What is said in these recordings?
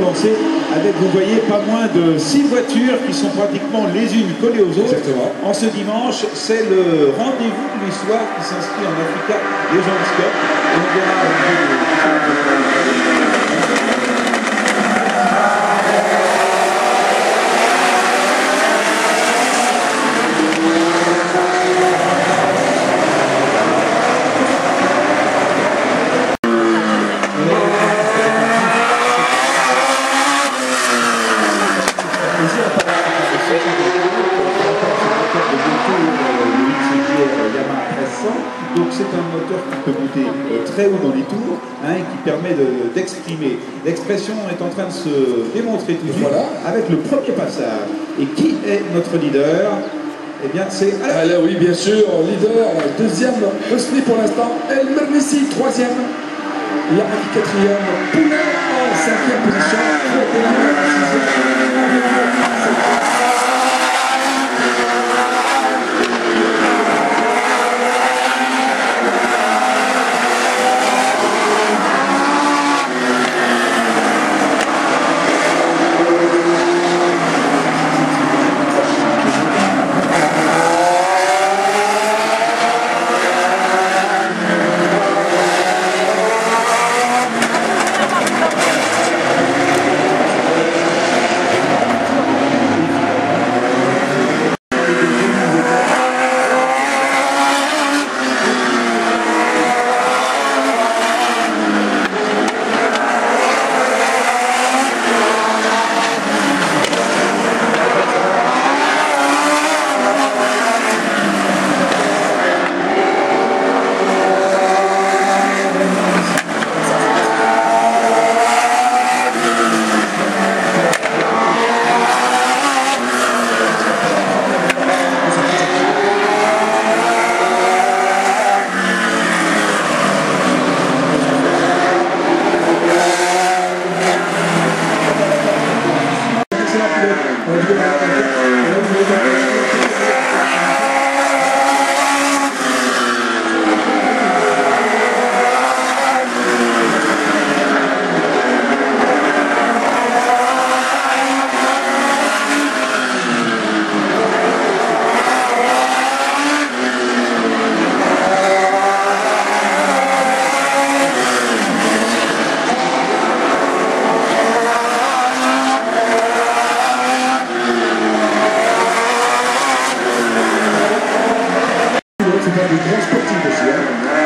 commencer avec, vous voyez, pas moins de six voitures qui sont pratiquement les unes collées aux autres. Exactement. En ce dimanche, c'est le rendez-vous de l'histoire qui s'inscrit en Africa Legends Cup. Et on euh, très haut dans les tours hein, et qui permet de- d'exprimer. L'expression est en train de se démontrer tout de suite Voilà. avec le premier passage. Et qui est notre leader? Eh bien c'est Alain. Ah oui, bien sûr, leader, deuxième, Hosni pour l'instant, El Mernissi, troisième, Yaraki quatrième, Poulet en cinquième position,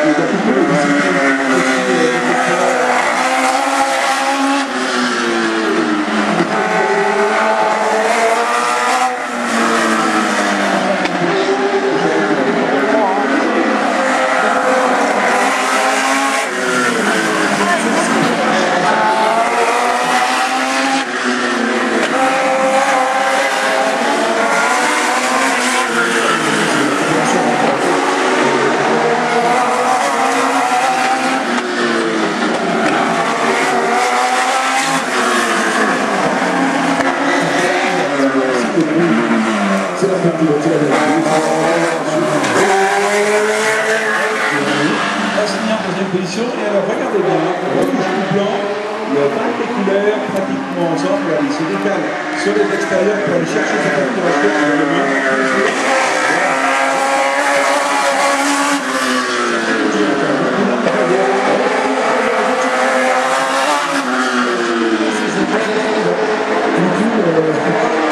Hein. Il Assigné en deuxième position, et alors regardez bien, le rouge blanc, le vingt des couleurs pratiquement ensemble, regardez, il se décale sur les extérieurs pour aller chercher sa carte de rachet qui va le Thank.